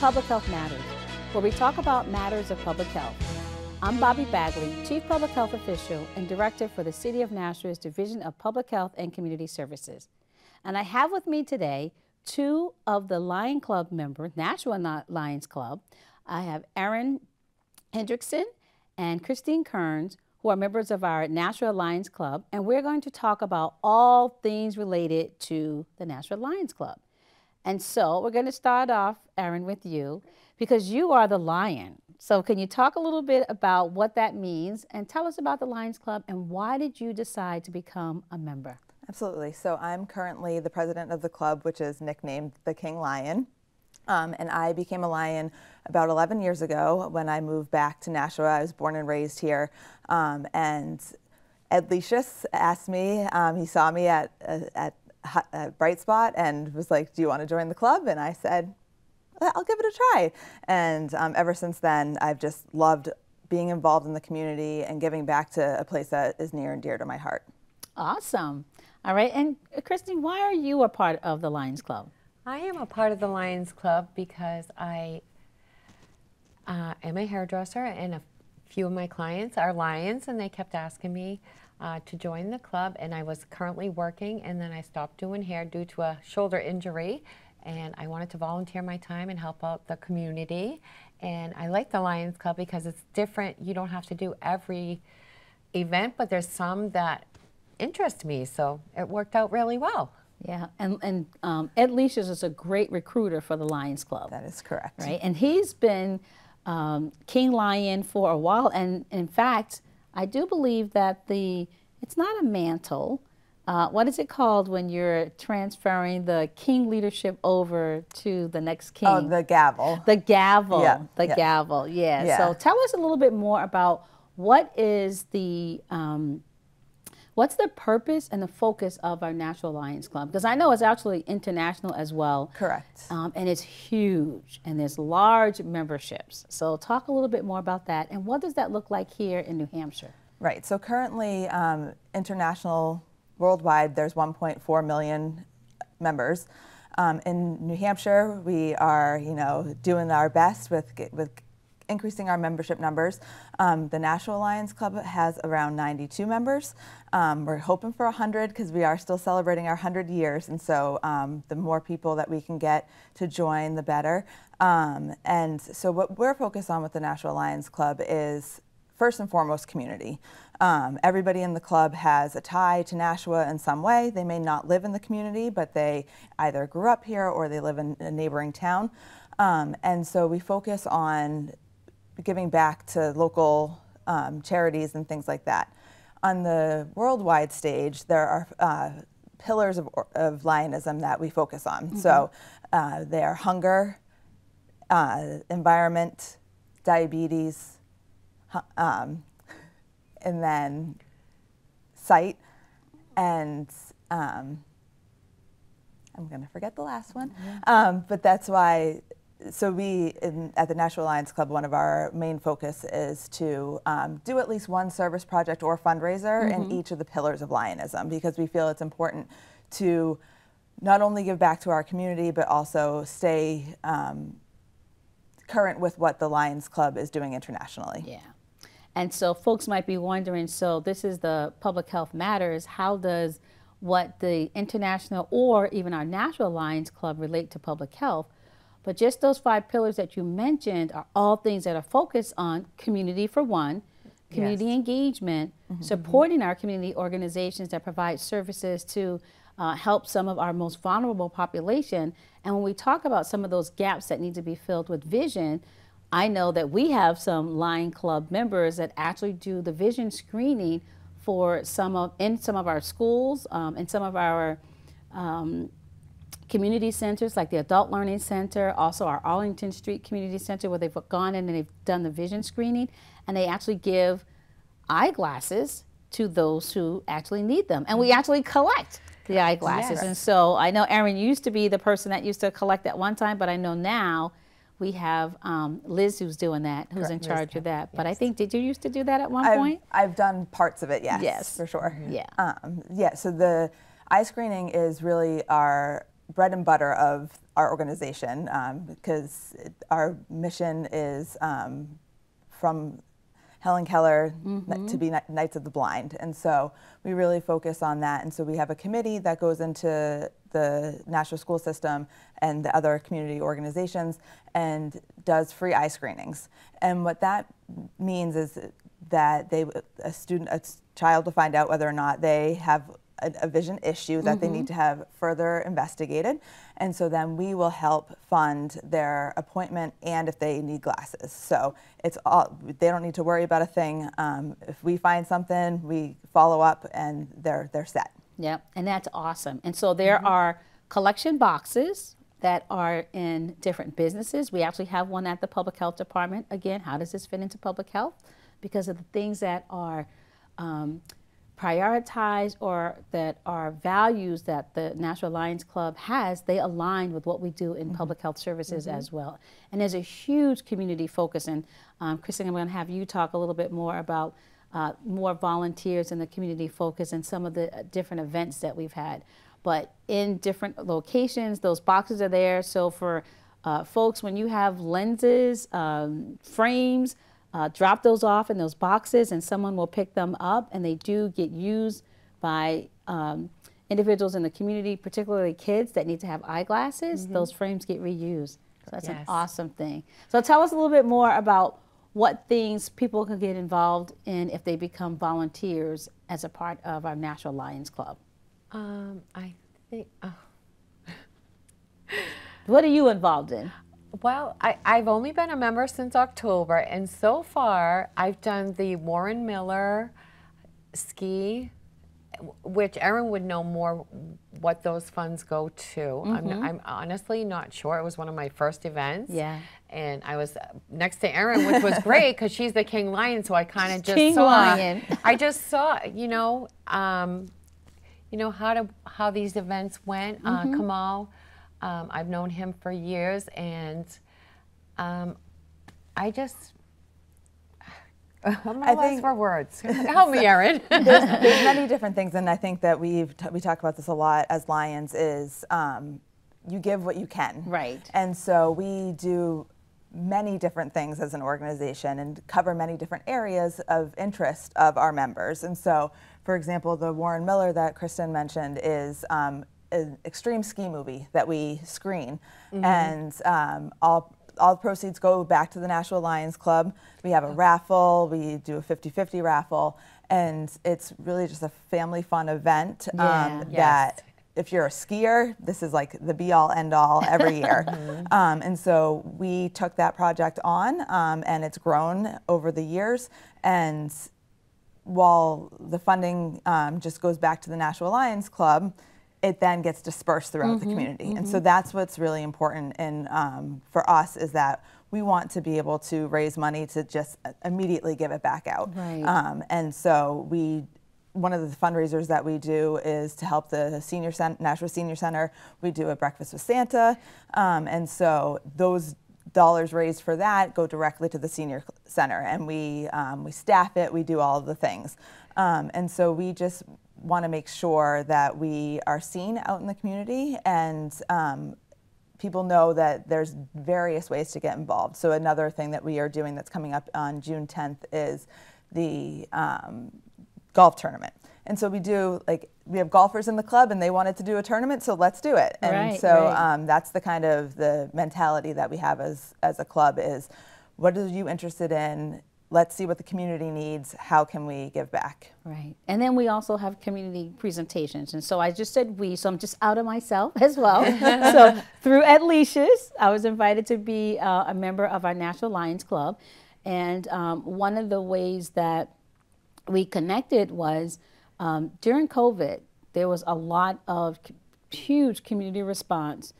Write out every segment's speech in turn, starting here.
Public Health Matters, where we talk about matters of public health. I'm Bobbie Bagley, Chief Public Health Official and Director for the City of Nashua's Division of Public Health and Community Services. And I have with me today two of the Lion Club members, Nashua Lions Club. I have Erin Hendrickson and Christine Kearns, who are members of our Nashua Lions Club, and we're going to talk about all things related to the Nashua Lions Club. And so we're going to start off, Erin, with you, because you are the lion. So can you talk a little bit about what that means and tell us about the Lions Club and why did you decide to become a member? Absolutely. So I'm currently the president of the club, which is nicknamed the King Lion. Um, and I became a Lion about 11 years ago when I moved back to Nashua. I was born and raised here. Um, and Ed Lecious asked me, um, he saw me at, uh, at, at Bright Spot and was like, do you want to join the club? And I said, I'll give it a try. And um, ever since then, I've just loved being involved in the community and giving back to a place that is near and dear to my heart. Awesome. All right. And uh, Christine, why are you a part of the Lions Club? I am a part of the Lions Club because I uh, am a hairdresser and a few of my clients are Lions and they kept asking me uh, to join the club and I was currently working and then I stopped doing hair due to a shoulder injury and I wanted to volunteer my time and help out the community and I like the Lions Club because it's different. You don't have to do every event but there's some that interest me so it worked out really well. Yeah, and, and um, Ed Lecious is a great recruiter for the Lions Club. That is correct. Right, and he's been um, King Lion for a while, and in fact, I do believe that the, it's not a mantle, uh, what is it called when you're transferring the king leadership over to the next king? Oh, the gavel. The gavel. Yeah. The yeah. gavel. Yeah. yeah. So tell us a little bit more about what is the um, What's the purpose and the focus of our Nashua Lions Club? Because I know it's actually international as well. Correct. Um, and it's huge, and there's large memberships. So talk a little bit more about that, and what does that look like here in New Hampshire? Right. So currently, um, international, worldwide, there's 1.4 million members. Um, in New Hampshire, we are, you know, doing our best with with increasing our membership numbers. Um, the Nashua Lions Club has around 92 members. Um, we're hoping for 100 because we are still celebrating our 100 years, and so um, the more people that we can get to join, the better. Um, and so what we're focused on with the Nashua Lions Club is first and foremost community. Um, everybody in the club has a tie to Nashua in some way. They may not live in the community, but they either grew up here or they live in a neighboring town. Um, and so we focus on giving back to local um, charities and things like that. On the worldwide stage, there are uh, pillars of, of Lionism that we focus on. Mm -hmm. So uh, they are hunger, uh, environment, diabetes, um, and then sight, and um, I'm going to forget the last one. Mm -hmm. um, but that's why so we in, at the Nashua Lions Club, one of our main focus is to um, do at least one service project or fundraiser mm -hmm. in mm-hmm. each of the pillars of Lionism because we feel it's important to not only give back to our community but also stay um, current with what the Lions Club is doing internationally. Yeah. And so folks might be wondering, so this is the Public Health Matters, how does what the international or even our Nashua Lions Club relate to public health? But just those five pillars that you mentioned are all things that are focused on community for one, community yes. engagement, mm -hmm. supporting our community organizations that provide services to uh, help some of our most vulnerable population. And when we talk about some of those gaps that need to be filled with vision, I know that we have some Lion Club members that actually do the vision screening for some of in some of our schools um, and some of our um, community centers like the Adult Learning Center, also our Arlington Street Community Center where they've gone in and they've done the vision screening and they actually give eyeglasses to those who actually need them. And we mm-hmm. actually collect the eyeglasses. Yes. And so I know Erin used to be the person that used to collect at one time, but I know now we have um, Liz who's doing that, who's Correct. in charge Liz, of that. Yes. But I think, did you used to do that at one I've, point? I've done parts of it, yes. Yes. For sure. Mm -hmm. Yeah. Um, yeah, so the eye screening is really our bread and butter of our organization um, because it, our mission is um, from Helen Keller Mm-hmm. to be Knights of the Blind. And so we really focus on that. And so we have a committee that goes into the Nashua school system and the other community organizations and does free eye screenings. And what that means is that they a student a child will find out whether or not they have a, a vision issue that they need to have further investigated. And so then we will help fund their appointment and if they need glasses. So it's all, they don't need to worry about a thing. Um, if we find something, we follow up and they're, they're set. Yep, and that's awesome. And so there are collection boxes that are in different businesses. We actually have one at the public health department. Again, how does this fit into public health? Because of the things that are um, prioritized or that are values that the Nashua Lions Club has, they align with what we do in public health services as well. And there's a huge community focus. And um, Kristen, I'm going to have you talk a little bit more about uh, more volunteers and the community focus and some of the uh, different events that we've had. But in different locations, those boxes are there. So for uh, folks, when you have lenses, um, frames, uh, drop those off in those boxes and someone will pick them up and they do get used by um, individuals in the community, particularly kids that need to have eyeglasses. Those frames get reused. So that's an awesome thing. So tell us a little bit more about what things people can get involved in if they become volunteers as a part of our Nashua Lions Club. Um, I think. Oh. What are you involved in? Well, I, I've only been a member since October, and so far I've done the Warren Miller ski, which Erin would know more what those funds go to. I'm, I'm honestly not sure. It was one of my first events. Yeah. And I was uh, next to Erin, which was great because she's the King Lion, so I kind of just King saw. Lion. I just saw, you know, um, you know how to how these events went. Uh, Kamal, um, I've known him for years, and um, I just. I'm I think- for words. Help me, Erin. there's, there's many different things, and I think that we've t- we talk about this a lot as Lions. Is um, you give what you can, Right. And so we do many different things as an organization and cover many different areas of interest of our members. And so, for example, the Warren Miller that Kristen mentioned is. An extreme ski movie that we screen, and um, all all the proceeds go back to the Nashua Lions Club. We have a raffle, we do a 50 50 raffle, and it's really just a family fun event Yeah. um, Yes. that if you're a skier, this is like the be all end all every year. um, and so we took that project on, um, and it's grown over the years. And while the funding um, just goes back to the Nashua Lions Club, it then gets dispersed throughout the community. And so that's what's really important in, um, for us is that we want to be able to raise money to just immediately give it back out. Right. Um, and so we, one of the fundraisers that we do is to help the senior cen- Nashua Senior Center. We do a breakfast with Santa, um, and so those dollars raised for that go directly to the senior center, and we um, we staff it. We do all of the things, um, and so we just want to make sure that we are seen out in the community and. Um, people know that there's various ways to get involved. So another thing that we are doing that's coming up on June 10th is the um, golf tournament. And so we do like we have golfers in the club and they wanted to do a tournament, so let's do it. And Right, so right. um, that's the kind of the mentality that we have as as a club is what are you interested in? Let's see what the community needs. How can we give back? Right. And then we also have community presentations. And so I just said we, so I'm just out of myself as well. so through Ed Lecious, I was invited to be uh, a member of our Nashua Lions Club. And um, one of the ways that we connected was um, during COVID, there was a lot of huge community response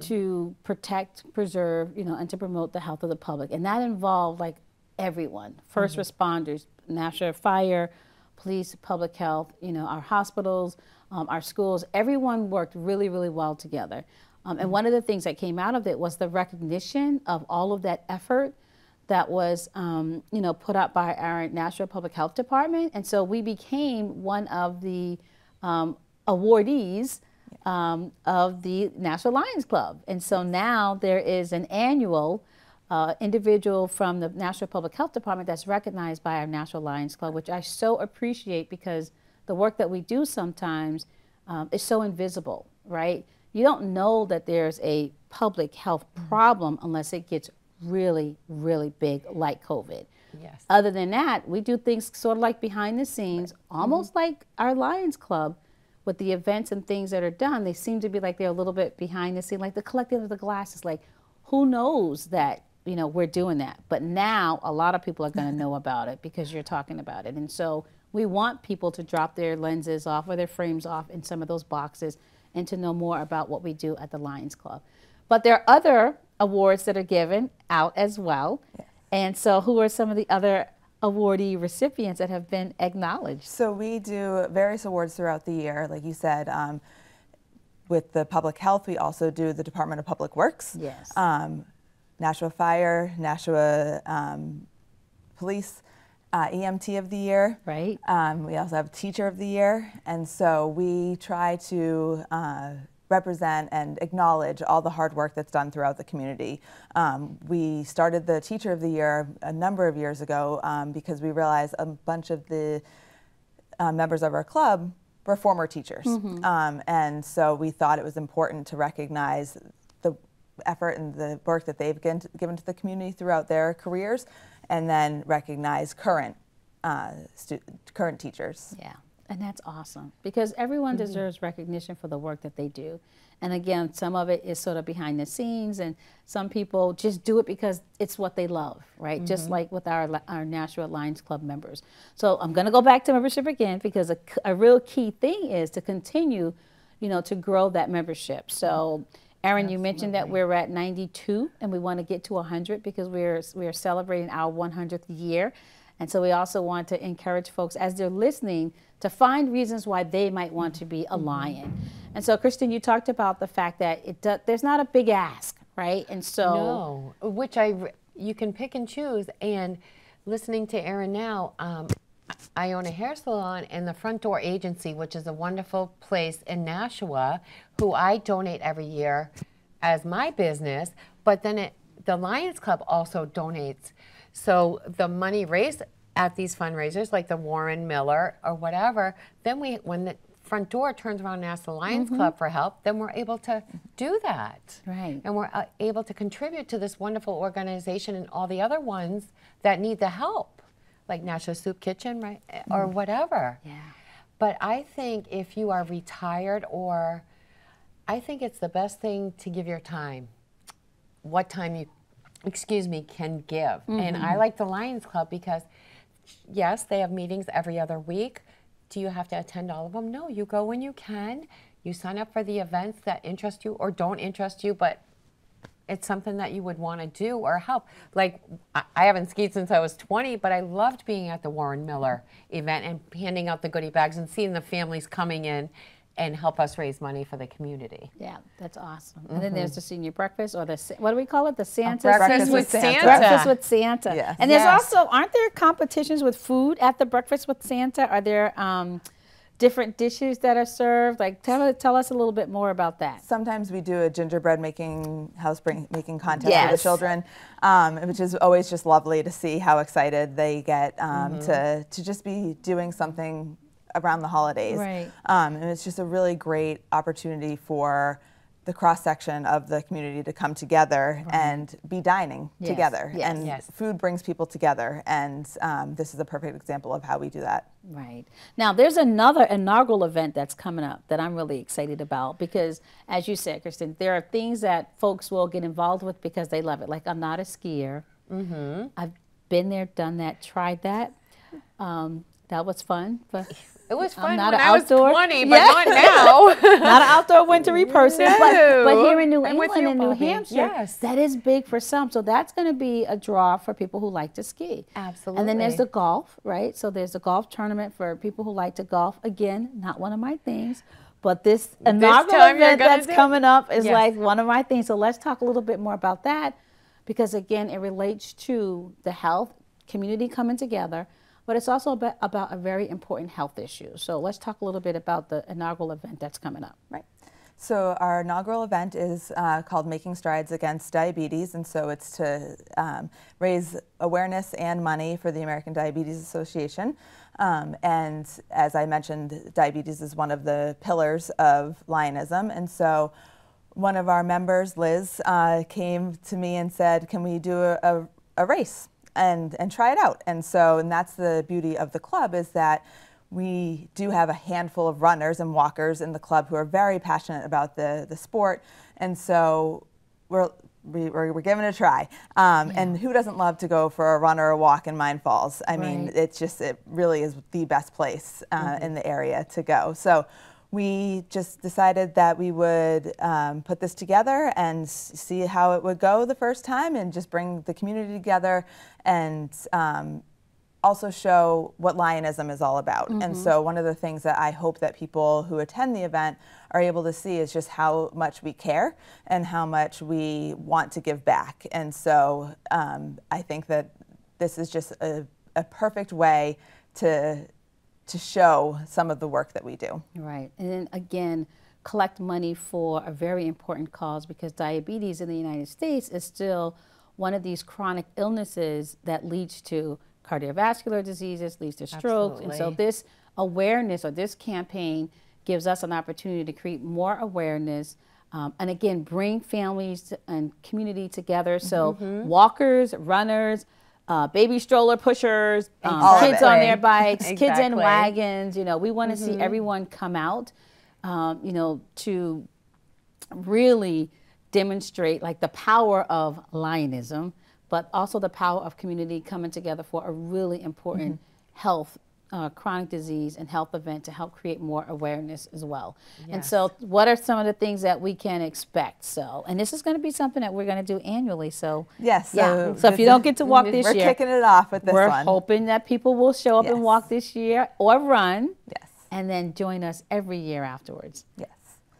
to protect, preserve, you know, and to promote the health of the public. And that involved like everyone, 1st responders, Nashua fire, police, public health, you know, our hospitals, um, our schools, everyone worked really, really well together. Um, and one of the things that came out of it was the recognition of all of that effort that was, um, you know, put up by our Nashua Public Health Department. And so we became one of the um, awardees um, of the Nashua Lions Club. And so now there is an annual uh, individual from the Nashua Public Health Department that's recognized by our Nashua Lions Club, which I so appreciate because the work that we do sometimes um, is so invisible, right? You don't know that there's a public health problem unless it gets really, really big, like COVID. Yes. Other than that, we do things sort of like behind the scenes, almost Mm-hmm. like our Lions Club with the events and things that are done. They seem to be like they're a little bit behind the scene, like the collecting of the glasses. Like, who knows that, you know, we're doing that? But now a lot of people are going to know about it because you're talking about it. And so we want people to drop their lenses off or their frames off in some of those boxes and to know more about what we do at the Lions Club. But there are other awards that are given out as well. And so, who are some of the other awardee recipients that have been acknowledged? So we do various awards throughout the year, like you said. Um, with the public health, we also do the Department of Public Works, Yes. um, Nashua Fire, Nashua um, Police, uh, EMT of the Year. Right. Um, we also have Teacher of the Year, and so we try to uh, represent and acknowledge all the hard work that's done throughout the community. Um, we started the Teacher of the Year a number of years ago um, because we realized a bunch of the uh, members of our club were former teachers. Um, and so we thought it was important to recognize effort and the work that they've given to, given to the community throughout their careers and then recognize current, uh, current teachers. Yeah, and that's awesome because everyone deserves recognition for the work that they do. And again, some of it is sort of behind the scenes, and some people just do it because it's what they love, right? Just like with our our Nashua Lions Club members. So I'm going to go back to membership again because a real key thing is to continue, you know, to grow that membership. So. Erin, you mentioned that we're at 92 and we want to get to 100 because we're we're celebrating our 100th year. And so we also want to encourage folks as they're listening to find reasons why they might want to be a lion. And so, Kristen, you talked about the fact that it there's not a big ask, right? And so, No, which I you can pick and choose. And listening to Erin now, um, I own a hair salon and the Front Door Agency, which is a wonderful place in Nashua, who I donate every year as my business. But then it, the Lions Club also donates. So the money raised at these fundraisers, like the Warren Miller or whatever, then we, when the front door turns around and asks the Lions Club for help, then we're able to do that Right. and we're uh, able to contribute to this wonderful organization and all the other ones that need the help, like Nashua Soup Kitchen, right, Eh, or whatever. yeah. But I think if you are retired or, I think it's the best thing to give your time. What time you, excuse me, can give. And I like the Lions Club because, yes, they have meetings every other week. Do you have to attend all of them? No, you go when you can. You sign up for the events that interest you or don't interest you, but it's something that you would want to do or help. Like I haven't skied since I was 20, but I loved being at the Warren Miller event and handing out the goodie bags and seeing the families coming in and help us raise money for the community. Yeah, that's awesome. And then there's the senior breakfast or the what do we call it? The Santa breakfast senior- with Santa. Breakfast with Santa. Yes. And there's Yes. also aren't there competitions with food at the breakfast with Santa? Are there um, different dishes that are served? Like tell tell us a little bit more about that. Sometimes we do a gingerbread making house making contest for the children, um, which is always just lovely to see how excited they get um, to to just be doing something around the holidays. Right. Um, and it's just a really great opportunity for the cross section of the community to come together and be dining Yes, together. yes. And Yes. food brings people together, and um, this is a perfect example of how we do that. Right. Now, there's another inaugural event that's coming up that I'm really excited about because, as you said, Kristen, there are things that folks will get involved with because they love it. Like, I'm not a skier. Mm-hmm. I've been there, done that, tried that. Um, that was fun. But It was I'm fun not when an I was outdoor- 20, but Yeah. not now. not an outdoor wintry person. But, but here in New I'm England you, and New. Hampshire, Yes. that is big for some. So that's going to be a draw for people who like to ski. Absolutely. And then there's the golf, right? So there's a golf tournament for people who like to golf. Again, not one of my things. But this inaugural time event that's coming up is Yes. like one of my things. So let's talk a little bit more about that because, again, it relates to the health community coming together, but it's also about, about a very important health issue. So let's talk a little bit about the inaugural event that's coming up. Right. So our inaugural event is uh, called Making Strides Against Diabetes, and so it's to um, raise awareness and money for the American Diabetes Association. Um, and as I mentioned, diabetes is one of the pillars of Lionism, and so one of our members, Liz, uh, came to me and said, "Can we do a, a, a race and and try it out?" And so, and that's the beauty of the club is that we do have a handful of runners and walkers in the club who are very passionate about the, the sport. And so we're, we, are we are giving it a try. Um, yeah. And who doesn't love to go for a run or a walk in Mine Falls? I right. mean, it's just, it really is the best place uh, mm-hmm. in the area to go. So we just decided that we would um, put this together and see how it would go the first time and just bring the community together and um, also show what Lionism is all about. Mm-hmm. And so one of the things that I hope that people who attend the event are able to see is just how much we care and how much we want to give back. And so um, I think that this is just a, a perfect way to to show some of the work that we do. Right. And then again, collect money for a very important cause because diabetes in the United States is still one of these chronic illnesses that leads to cardiovascular diseases, leads to strokes. Absolutely. And so this awareness or this campaign gives us an opportunity to create more awareness um, and again bring families and community together. So mm-hmm. walkers, runners, uh, baby stroller pushers, um, kids on their bikes, exactly. kids in wagons. You know, we want to mm-hmm. see everyone come out. Um, you know, to really demonstrate like the power of lionism but also the power of community coming together for a really important mm-hmm. health uh, chronic disease and health event to help create more awareness as well. Yes. And so, what are some of the things that we can expect? So, and this is going to be something that we're going to do annually. So, yes, yeah. So, so if you don't get to walk this we're year, we're kicking it off with this we're one. hoping that people will show up yes. and walk this year or run. Yes. And then join us every year afterwards. Yes.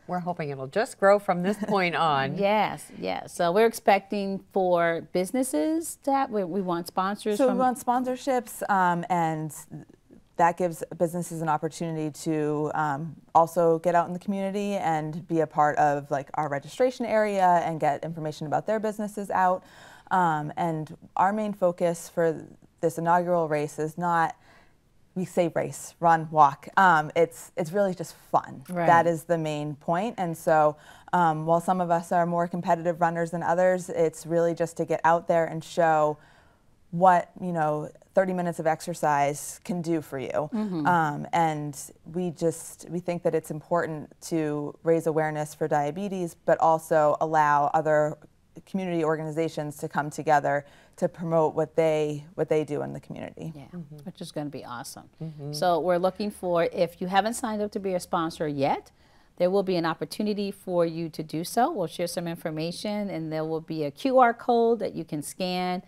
We're hoping it'll just grow from this point on. yes, yes. So we're expecting for businesses that we, we want sponsors. So we want sponsorships, um, and that gives businesses an opportunity to um, also get out in the community and be a part of like our registration area and get information about their businesses out. Um, and our main focus for this inaugural race is not we say race, run, walk. Um, it's it's really just fun. Right. That is the main point. And so, um, while some of us are more competitive runners than others, it's really just to get out there and show what you know 30 minutes of exercise can do for you. Mm-hmm. Um, and we just we think that it's important to raise awareness for diabetes, but also allow other community organizations to come together to promote what they what they do in the community. Yeah, mm-hmm. which is going to be awesome. Mm-hmm. So we're looking for if you haven't signed up to be a sponsor yet, there will be an opportunity for you to do so. We'll share some information, and there will be a QR code that you can scan,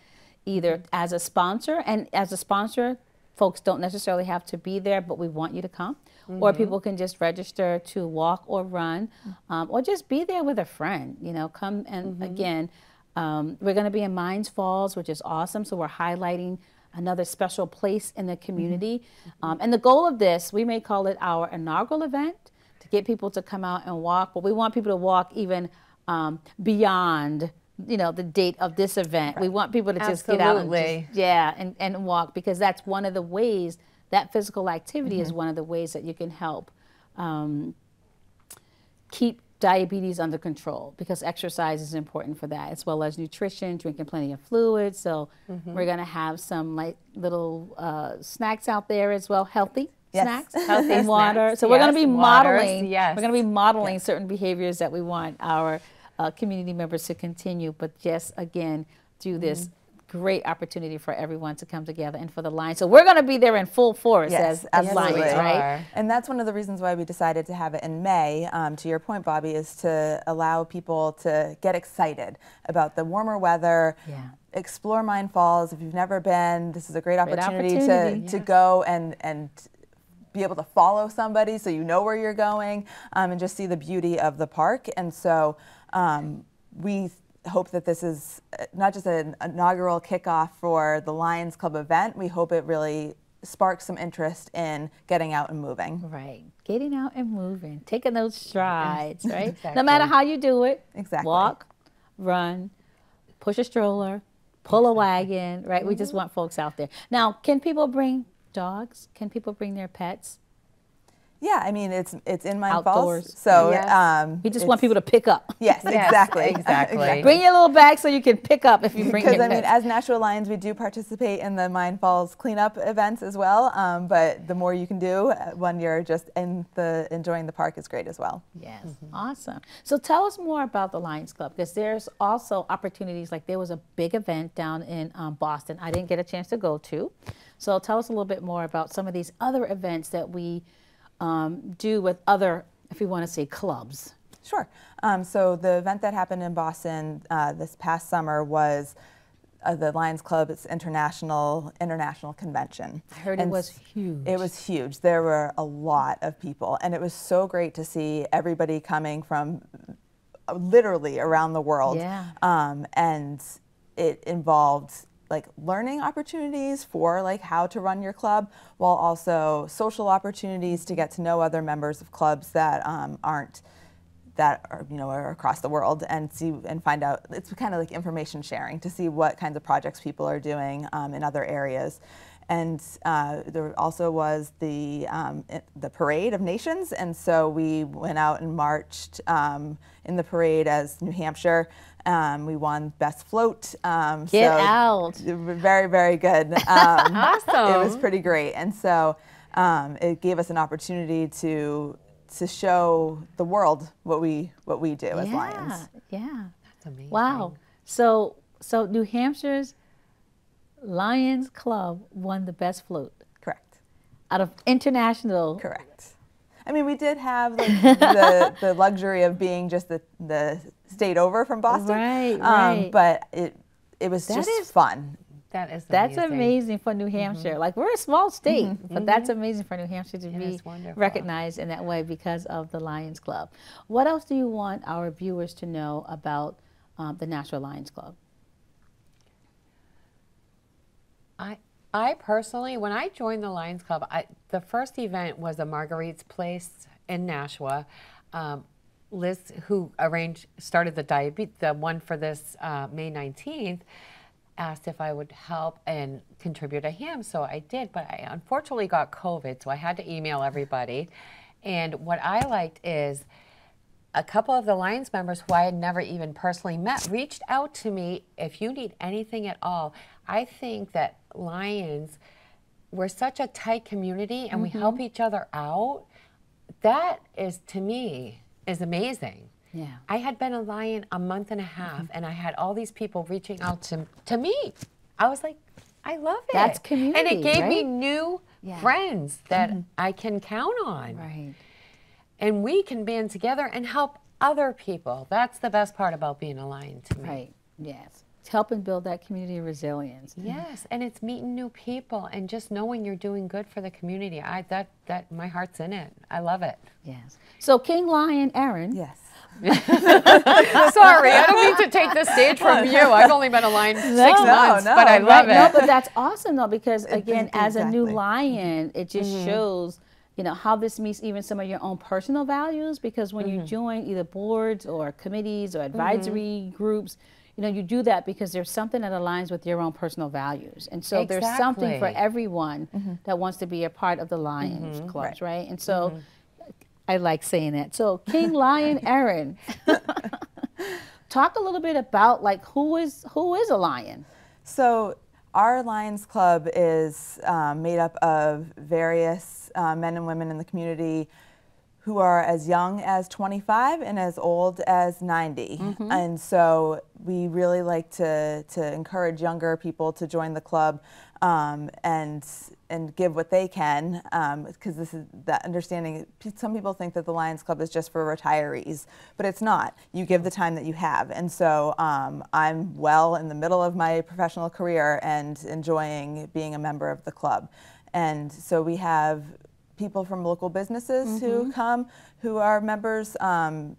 either mm-hmm. as a sponsor and as a sponsor. Folks don't necessarily have to be there, but we want you to come. Mm-hmm. Or people can just register to walk or run, mm-hmm. um, or just be there with a friend. You know, come and mm-hmm. again, um, we're going to be in Mine Falls, which is awesome. So we're highlighting another special place in the community. Mm-hmm. Um, and the goal of this, we may call it our inaugural event to get people to come out and walk, but we want people to walk even um, beyond you know the date of this event. Right. We want people to just Absolutely. get out and just, yeah and, and walk because that's one of the ways that physical activity mm-hmm. is one of the ways that you can help um, keep diabetes under control because exercise is important for that as well as nutrition drinking plenty of fluids so mm-hmm. we're going to have some like little uh, snacks out there as well healthy yes. snacks healthy water snacks, so we're going to be modeling Waters, yes. we're going to be modeling yes. certain behaviors that we want our uh, community members to continue but just again do this mm-hmm great opportunity for everyone to come together and for the Lions. So we're going to be there in full force yes, as, as Lions, right? And that's one of the reasons why we decided to have it in May. Um, to your point, Bobbie, is to allow people to get excited about the warmer weather. Yeah. Explore Mine Falls. If you've never been, this is a great opportunity, great opportunity to, yes. to go and and be able to follow somebody so you know where you're going um, and just see the beauty of the park. And so um, we hope that this is uh, not just an inaugural kickoff for the Lions Club event. We hope it really spark some interest in getting out and moving. Right. Getting out and moving, taking those strides, right? No matter how you do it. Exactly. Walk, run, push a stroller, pull a wagon, right? We Mm-hmm. just want folks out there. Now, can people bring dogs? Can people bring their pets? Yeah, I mean it's it's in Mine Outdoors. Falls, so Yes. um, We just want people to pick up. Yes, Yes, exactly, exactly. Bring your little bag so you can pick up if you bring Because I mean, as Nashua Lions, we do participate in the Mine Falls cleanup events as well. Um, but the more you can do uh, when you're just in the enjoying the park is great as well. Yes, Mm-hmm. awesome. So tell us more about the Lions Club because there's also opportunities. Like there was a big event down in um, Boston. I didn't get a chance to go to. So tell us a little bit more about some of these other events that we um, do with other, if we want to say, clubs. Sure. Um, so the event that happened in Boston uh, this past summer was uh, the Lions Club's international international convention. I heard it was huge. It was huge. There were a lot of people, and it was so great to see everybody coming from literally around the world. Yeah. Um, and it involved like learning opportunities for like how to run your club, while also social opportunities to get to know other members of clubs that um, aren't that are you know are across the world and see and find out it's kind of like information sharing to see what kinds of projects people are doing um, in other areas. And uh, there also was the um, the parade of nations. And so we went out and marched um, in the parade as New Hampshire um, we won best float um, Get so out. very very good um, it was pretty great and so um, it gave us an opportunity to to show the world what we what we do as yeah, lions yeah. That's amazing. Wow. So so New Hampshire's Lions Club won the best float correct out of international. correct i mean we did have like, the, the luxury of being just the, the state over from boston Right, um, right. but it it was That just is- fun That is That's amazing. amazing for New Hampshire. Like we're a small state, but that's amazing for New Hampshire to It be recognized in that way because of the Lions Club. What else do you want our viewers to know about um, the Nashua Lions Club? I I personally, when I joined the Lions Club, I, the first event was a Marguerite's Place in Nashua. Um, Liz, who arranged, started the diabetes, the one for this uh, May 19th, asked if I would help and contribute a ham. So I did, but I unfortunately got COVID, so I had to email everybody. And what I liked is a couple of the Lions members who I had never even personally met reached out to me if you need anything at all. I think that Lions, we're such a tight community and we help mm-hmm. each other out. That is, to me, is amazing. Yeah. I had been a lion a month and a half mm-hmm. and I had all these people reaching out to, to me. I was like, I love it. That's community. And it gave me new Yeah. friends that mm-hmm. I can count on Right. and we can band together and help other people. That's the best part about being a lion to me. Right. Yes. It's helping build that community resilience. Yes, and it's meeting new people and just knowing you're doing good for the community. I that that my heart's in it. I love it. Yes. So King Lion Erin. yes Sorry, I don't mean to take the stage from you. I've only been a lion six No, months, no, but I right, love No, but that's awesome though because again, as a new lion, it just Mm-hmm. shows you know how this meets even some of your own personal values because when Mm-hmm. you join either boards or committees or advisory groups you know you do that because there's something that aligns with your own personal values. And so there's something for Exactly. everyone that wants to be a part of the lions clubs right. and so i like saying that. So king lion erin talk a little bit about like who is who is a lion? So our Lions Club is um, made up of various uh, men and women in the community who are as young as 25 and as old as 90. And so we really like to, to encourage younger people to join the club um, and and give what they can because this is that understanding. Some people think that the Lions Club is just for retirees, but it's not. You give the time that you have, and so um, I'm well in the middle of my professional career and enjoying being a member of the club. And so we have people from local businesses who come who are members. Um,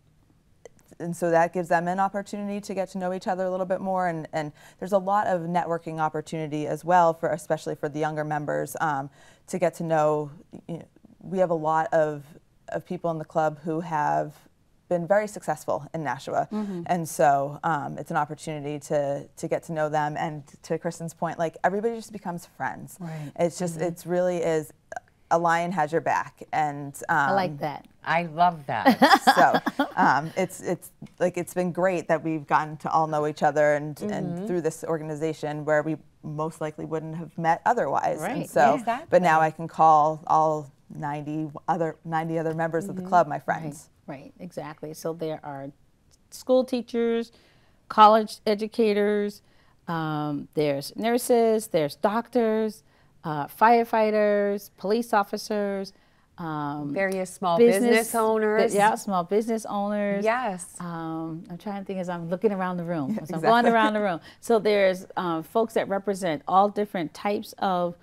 and so that gives them an opportunity to get to know each other a little bit more. And, and there's a lot of networking opportunity as well for, especially for the younger members, um, to get to know. You know, we have a lot of of people in the club who have been very successful in Nashua, Mm-hmm. and so um, it's an opportunity to to get to know them. And to Kristen's point, like everybody just becomes friends. Right. It's just Mm-hmm. it's really is a lion has your back, and um, I like that. I love that. so um, it's it's like it's been great that we've gotten to all know each other and Mm-hmm. and through this organization where we most likely wouldn't have met otherwise. Right, And so, yeah. but now I can call all 90 other 90 other members of the club my friends. Right, right, exactly. So there are school teachers, college educators, um, there's nurses, there's doctors, uh, firefighters, police officers, um, Various small business, owners. Yeah, small business owners. Yes. Um, I'm trying to think as I'm looking around the room. As I'm going around the room. So there's um, folks that represent all different types of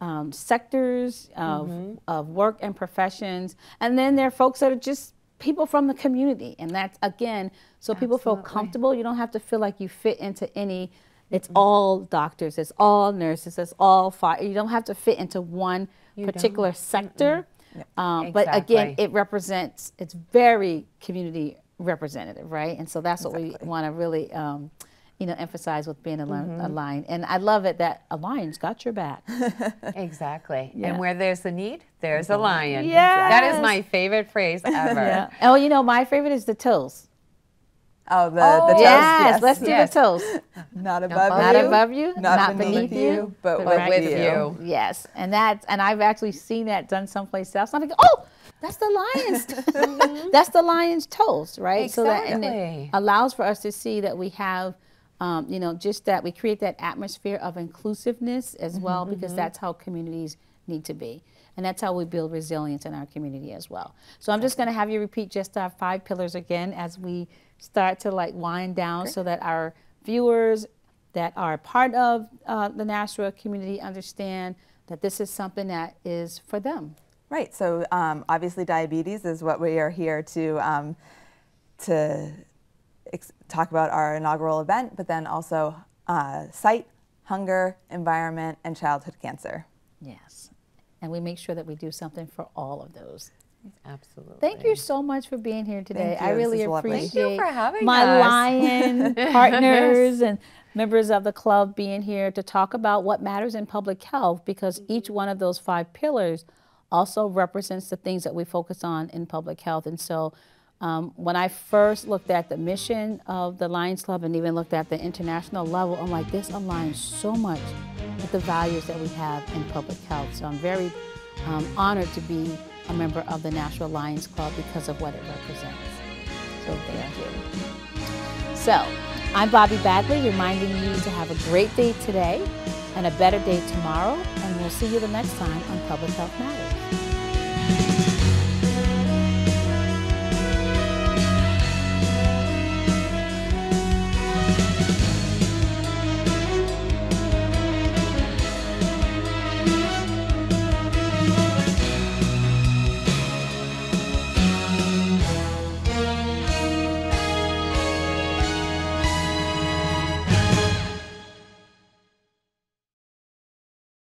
um, sectors of, Mm-hmm. of work and professions. And then there are folks that are just people from the community. And that's, again, so people feel comfortable. You don't have to feel like you fit into any, it's Mm-hmm. all doctors, it's all nurses, it's all fire. You don't have to fit into one particular sector. Um, But again, it represents, it's very community representative, right? And so that's what we want to really, um, you know, emphasize with being a, Mm-hmm. a lion. And I love it that a lion's got your back. Exactly. Yeah. And where there's a need, there's a lion. Yes. That is my favorite phrase ever. yeah. Oh, you know, my favorite is the toes. Oh, the, Oh, the toes, yes, yes. let's do Yes. the toes. Not above Not you, above you, not, beneath, you, but, but with, you. you. Yes, and that's and I've actually seen that done someplace else. I'm like, oh, that's the lion's, mm-hmm. that's the lion's toes, right? So that and it Exactly. allows for us to see that we have, um, you know, just that we create that atmosphere of inclusiveness as well, mm-hmm, because mm-hmm. that's how communities need to be. And that's how we build resilience in our community as well. So I'm just going to have you repeat just our five pillars again as we start to like wind down so that our viewers that are part of uh, the Nashua community understand that this is something that is for them. Right. So um, obviously, diabetes is what we are here to um, to ex- talk about our inaugural event, but then also uh, sight, hunger, environment, and childhood cancer. Yes. And we make sure that we do something for all of those. Absolutely. Thank you so much for being here today. Thank I you. This really is lovely. Thank appreciate you for having my us. lion partners and members of the club being here to talk about what matters in public health because each one of those five pillars also represents the things that we focus on in public health. And so um, when I first looked at the mission of the Lions Club and even looked at the international level, I'm like, this aligns so much with the values that we have in public health. So I'm very um, honored to be a member of the Nashua Lions Club because of what it represents. So thank you. So I'm Bobbie Bagley reminding you to have a great day today and a better day tomorrow. And we'll see you the next time on Public Health Matters.